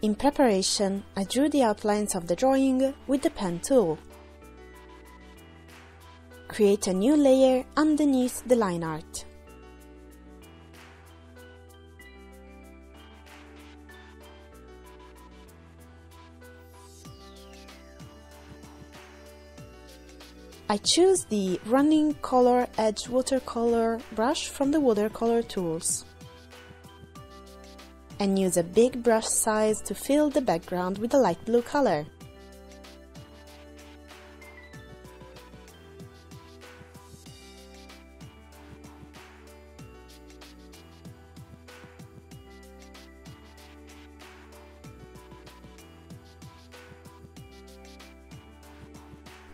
In preparation, I drew the outlines of the drawing with the pen tool. Create a new layer underneath the line art. I choose the Running Color Edge watercolor brush from the watercolor tools and use a big brush size to fill the background with a light blue color.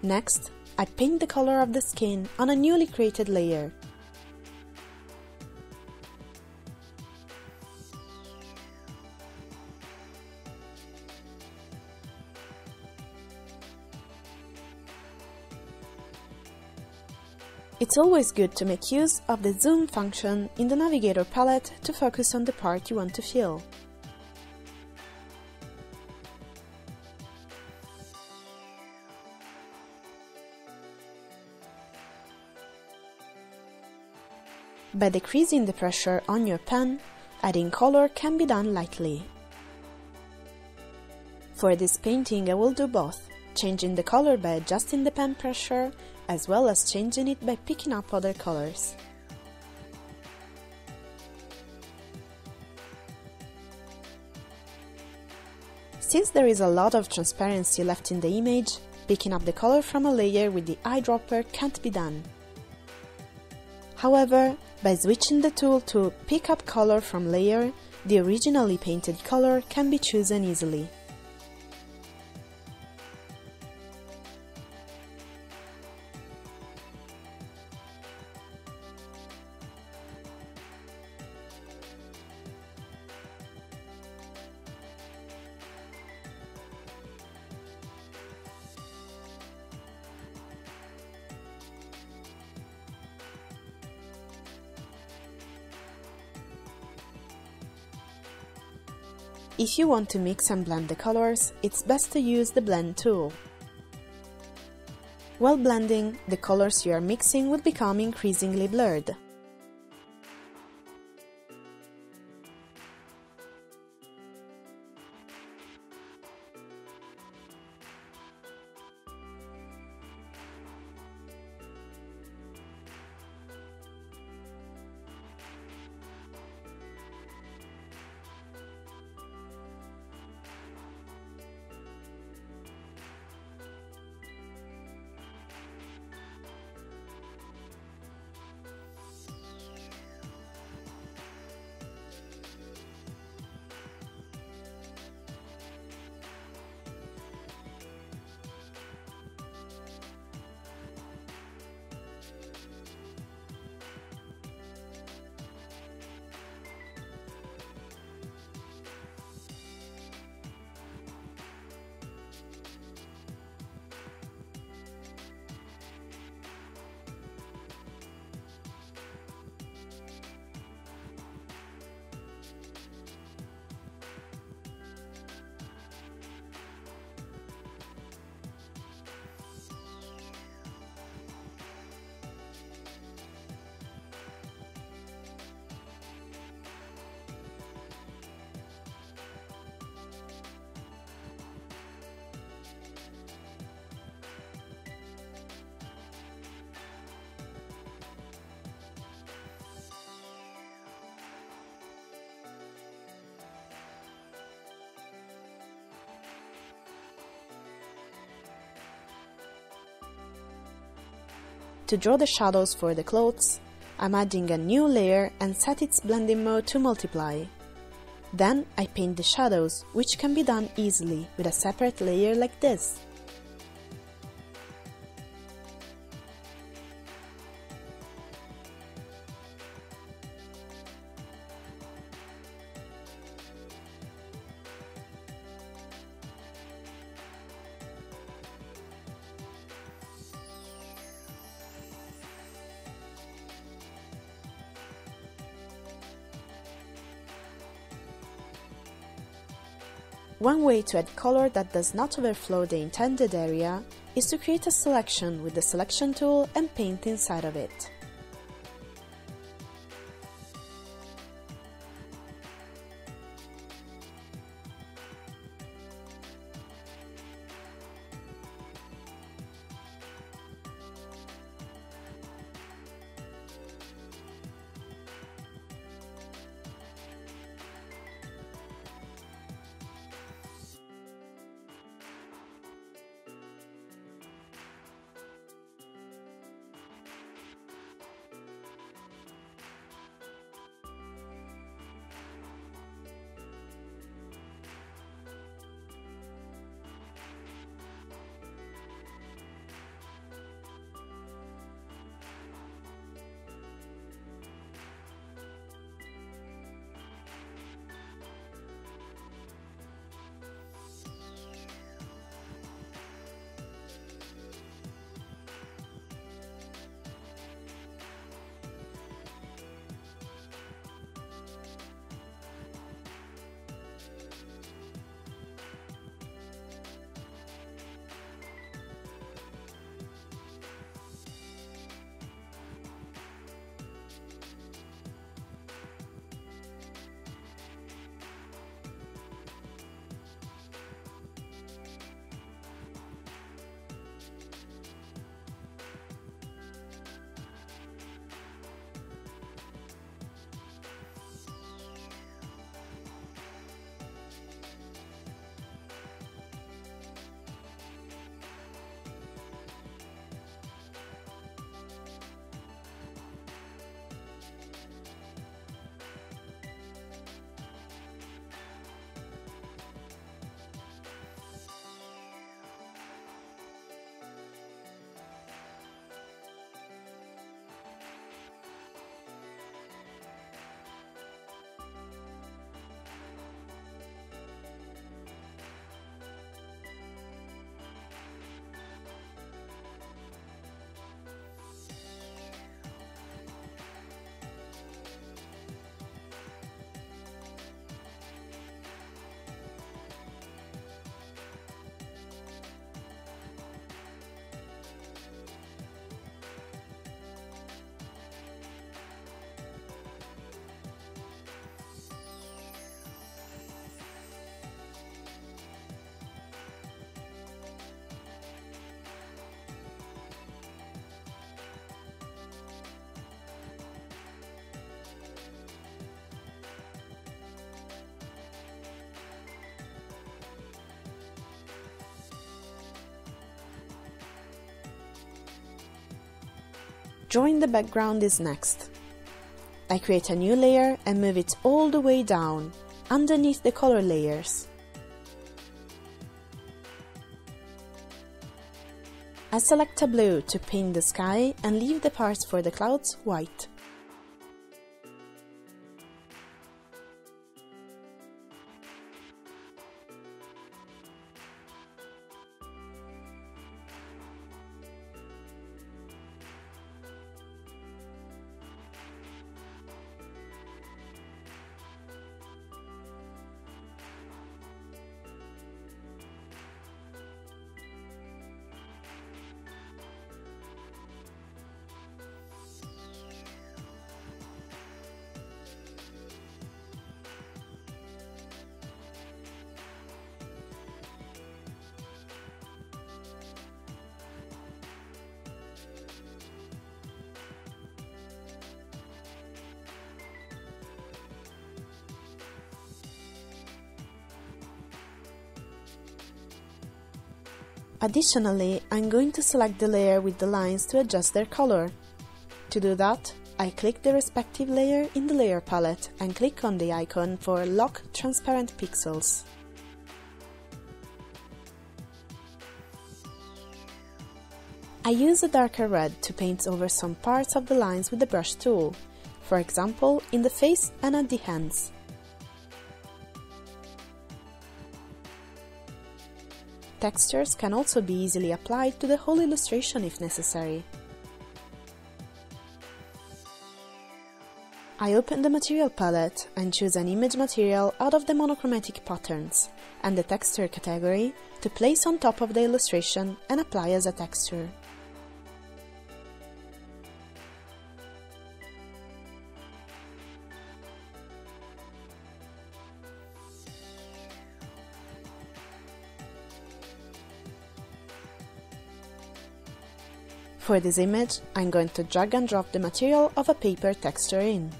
Next, I paint the color of the skin on a newly created layer. It's always good to make use of the zoom function in the navigator palette to focus on the part you want to fill. By decreasing the pressure on your pen, adding color can be done lightly. For this painting I will do both, changing the color by adjusting the pen pressure, as well as changing it by picking up other colors. Since there is a lot of transparency left in the image, picking up the color from a layer with the eyedropper can't be done. However, by switching the tool to Pick up color from layer, the originally painted color can be chosen easily. If you want to mix and blend the colors, it's best to use the blend tool. While blending, the colors you are mixing will become increasingly blurred. To draw the shadows for the clothes, I'm adding a new layer and set its blending mode to multiply. Then I paint the shadows, which can be done easily with a separate layer like this. One way to add color that does not overflow the intended area is to create a selection with the selection tool and paint inside of it. Drawing the background is next. I create a new layer and move it all the way down, underneath the color layers. I select a blue to paint the sky and leave the parts for the clouds white. Additionally, I'm going to select the layer with the lines to adjust their color. To do that, I click the respective layer in the layer palette and click on the icon for Lock Transparent Pixels. I use a darker red to paint over some parts of the lines with the brush tool, for example in the face and at the hands. Textures can also be easily applied to the whole illustration if necessary. I open the material palette and choose an image material out of the monochromatic patterns and the texture category to place on top of the illustration and apply as a texture. For this image, I'm going to drag and drop the material of a paper texture in.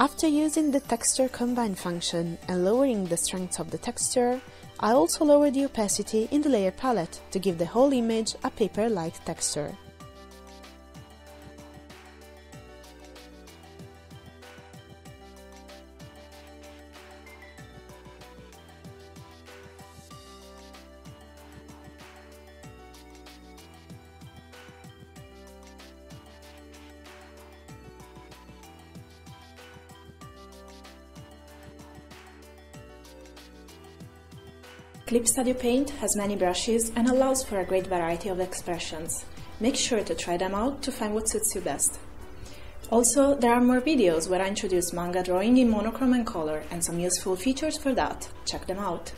After using the texture combine function and lowering the strength of the texture, I also lower the opacity in the layer palette to give the whole image a paper-like texture. Clip Studio Paint has many brushes and allows for a great variety of expressions. Make sure to try them out to find what suits you best. Also, there are more videos where I introduce manga drawing in monochrome and color and some useful features for that. Check them out.